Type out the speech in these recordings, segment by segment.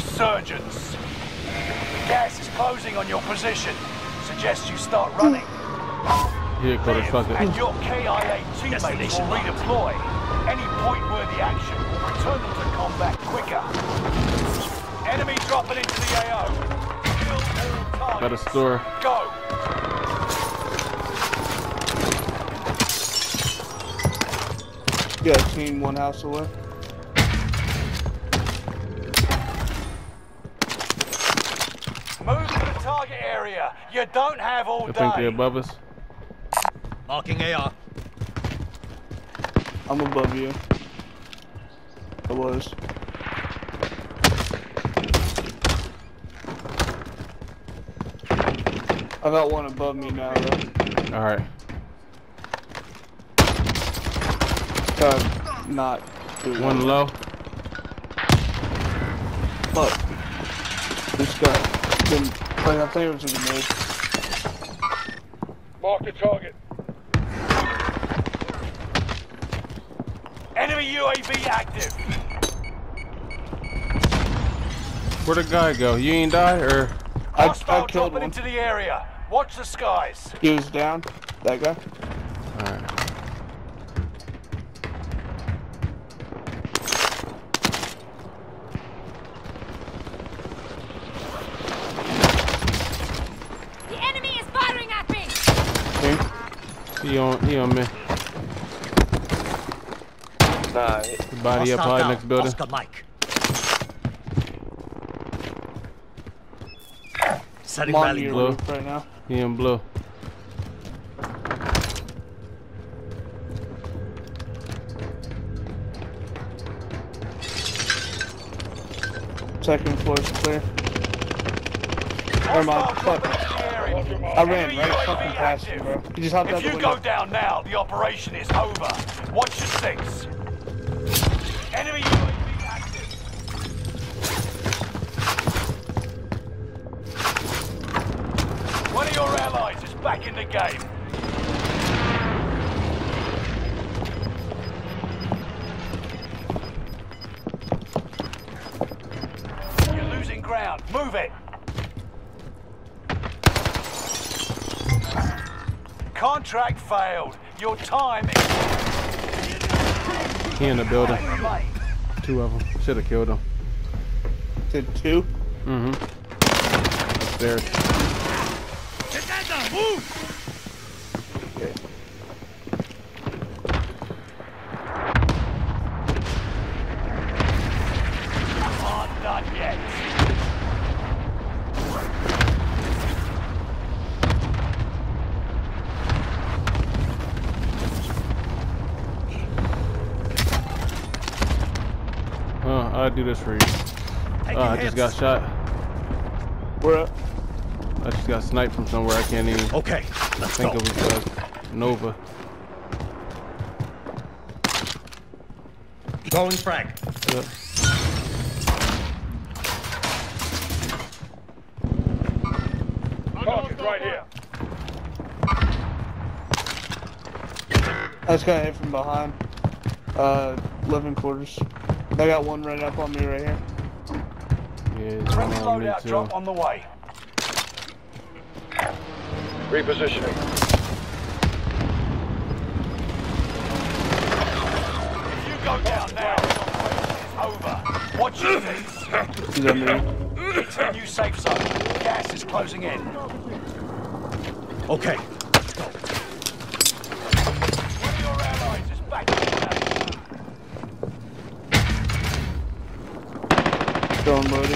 resurgence. Gas is closing on your position. Suggest you start running. Here, Cody, fuck it. And your KIA teammates will redeploy. Any point-worthy action will return them to combat quicker. Enemy dropping into the AO. Kill all targets. By the store. Go. Yeah, team one house away. Area. You don't have all I day. think they're above us. Marking AR. I'm above you. I was. I got one above me now, though. All right. Uh, not. doing One it. low. Fuck. This guy. Been, I think it was a grenade. Mark the target. Enemy UAV active. Where'd the guy go? You ain't die or? I, Hostile I killed dropping one. into the area. Watch the skies. He was down. That guy. He on. He on me. Nah. The body up high down. next building. Oscar Mike. Setting I'm rally your Blue. roof right now. He in blue. Second floor is clear. Never mind. Hostile Fuck. I ran right fucking past you, bro. You just hopped out If the you window. go down now, the operation is over. Watch your six. Enemy UAV active. One of your allies is back in the game. Contract failed. Your time is He in the building. Two of them. Should have killed him. Did two? Mm-hmm. Upstairs. Okay. Aren't done yet. Uh, I'll do this for you. Uh, I just got shot. We're up. I just got sniped from somewhere. I can't even Okay, let's think go. it was uh, Nova. Throwing frag. Yep. Target right here. I just got hit from behind. Uh, living quarters. I got one right up on me right here. Yeah, Friendly one me loadout too. drop on the way. Repositioning. If you go down now, it's over. Watch your six. He's on me. It's a new safe zone. Gas is closing in. Okay, One of your allies is back in the game. Drone.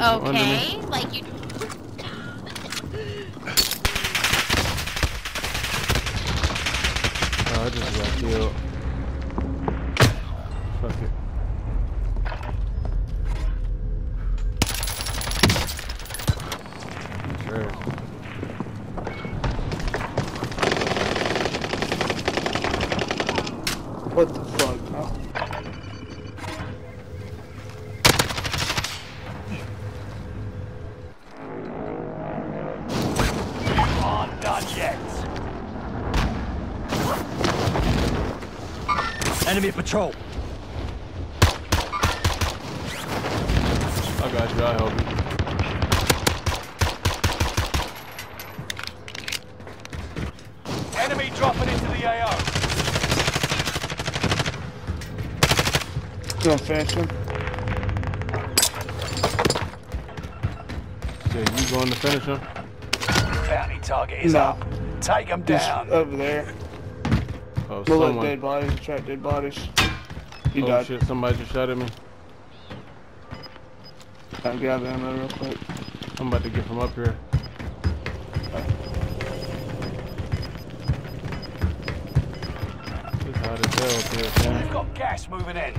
Oh, okay. Like you. Oh, I just got killed. Fuck it. Trash. What the fuck, bro? Enemy patrol. I got you. I help you. Enemy dropping into the AO. Gonna finish him. So you going to finish him? Bounty target is No. up. Take them He's down. over there. Oh, We'll someone. dead bodies attract dead bodies. He Oh died. shit! Somebody just shot at me. I'll grab ammo real quick. I'm about to get from up here. It's hot as hell up here, man. We've got gas moving in.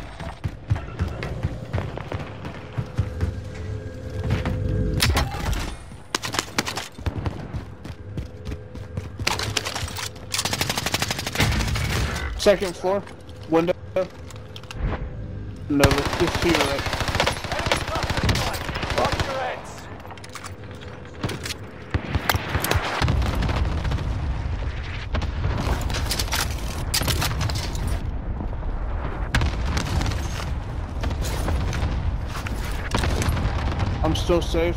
Second floor. Window. No, just to your right. Enemy cluster strike. Watch your heads. I'm still safe.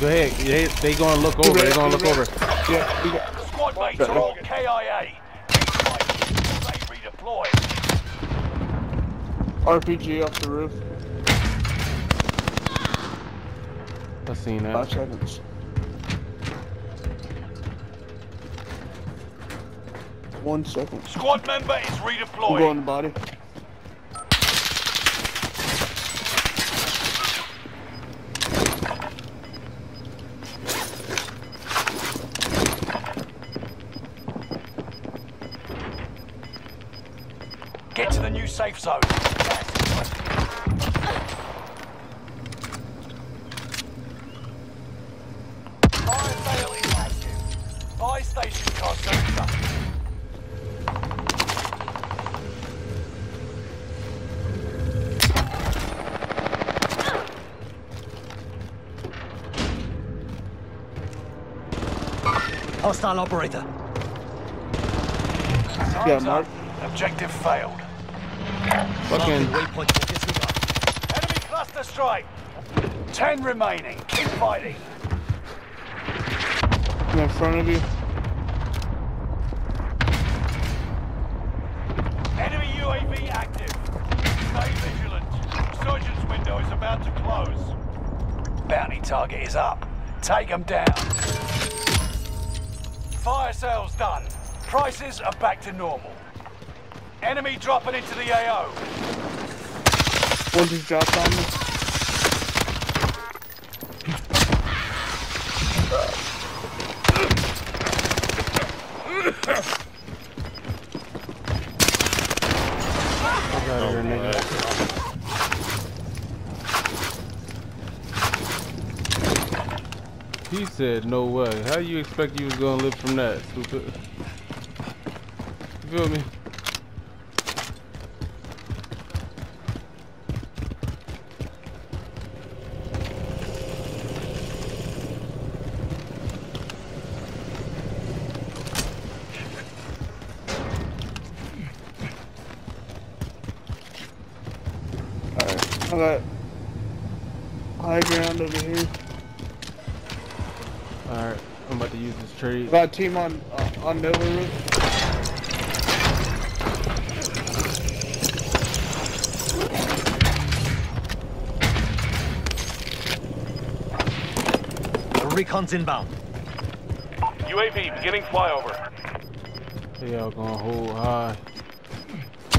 Go ahead. They, they gonna look over. They gonna look over. Yeah. Squad mates are all KIA. They redeploy. RPG off the roof. I seen Five seconds. One second. Squad member is I'm going redeploying. to body. Get to the new safe zone. Hostile operator. Time's Mark. up. Objective failed. Fucking. Waypoint will disregard. Enemy cluster strike. Ten remaining. Keep fighting. I'm in front of you. Enemy UAV active. Stay vigilant. Resurgence window is about to close. Bounty target is up. Take them down. Fire sales done. Prices are back to normal. Enemy dropping into the AO. One just dropped on me. Fuck out of here, nigga. He said, no way. How you expect you was gonna live from that, stupid? You feel me? Alright. I got high ground over here. Alright, I'm about to use this tree. Got a team on uh, on Nova roof. Recon's inbound. UAV beginning flyover. They all gonna hold high.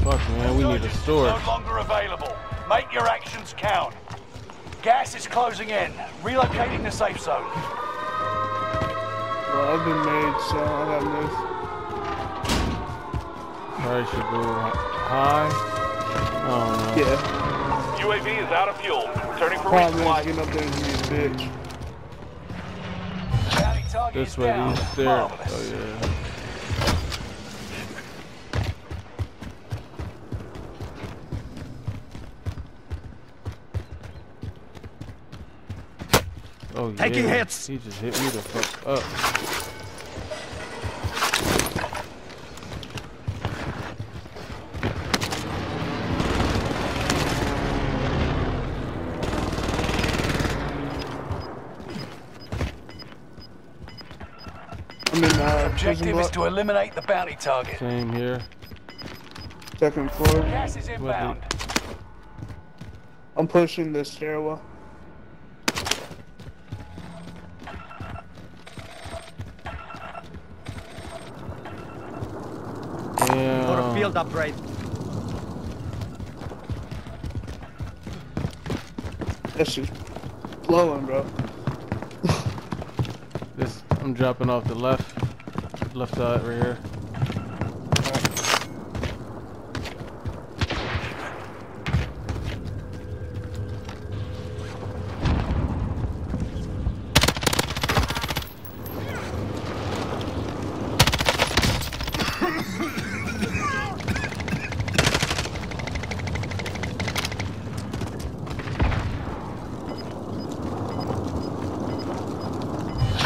Fuck, man, we need a store. No longer available. Make your actions count. Gas is closing in. Relocating the safe zone. Well, I've been made, so I gotta move. Probably should go high. I don't. Yeah. UAV is out of fuel. Returning for Problem is getting up there is gonna be a bitch. Bounty target This way, down. these there. Marvelous. Oh yeah. Oh, Taking yeah. hits. He just hit me the fuck up. I'm in, uh, Objective is to eliminate the bounty target. Same here. Second floor. Gas is inbound. I'm pushing the stairwell. Got a field upgrade. That's just blowing, bro. This I'm dropping off the left, left side right here.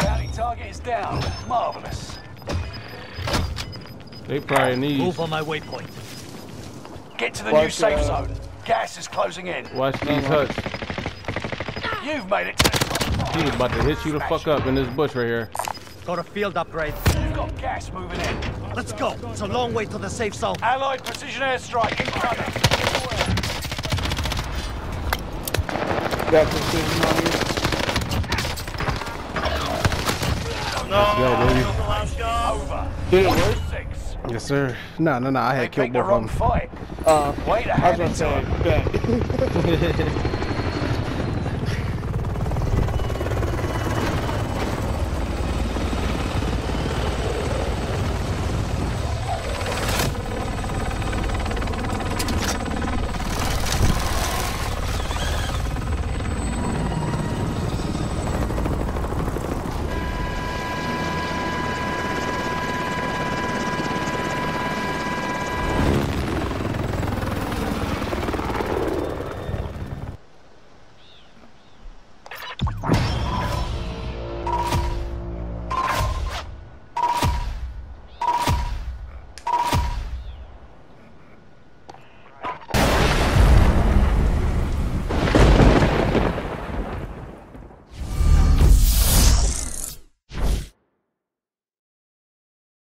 Bounty target is down. Marvelous. They probably need. Move on my waypoint. Get to the new safe uh, zone. Gas is closing in. Watch these huts. You've made it to. He was about to hit you the fuck up in this bush right here. Got a field upgrade. You've got gas moving in. Let's go. It's a long way to the safe zone. Allied precision airstrike incoming. Got precision on you. Yo, baby. Did it work? Yes, sir. No, no, no. I They had killed picked the both of them. fight. Uh, Wait to I was hand gonna say, bet.